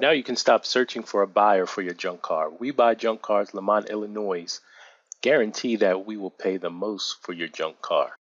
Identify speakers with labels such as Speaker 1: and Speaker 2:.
Speaker 1: Now you can stop searching for a buyer for your junk car. We Buy Junk Cars Lemont, Illinois guarantee that we will pay the most for your junk car.